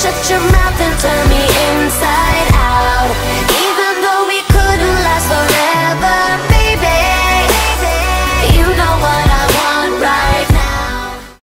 shut your mouth and turn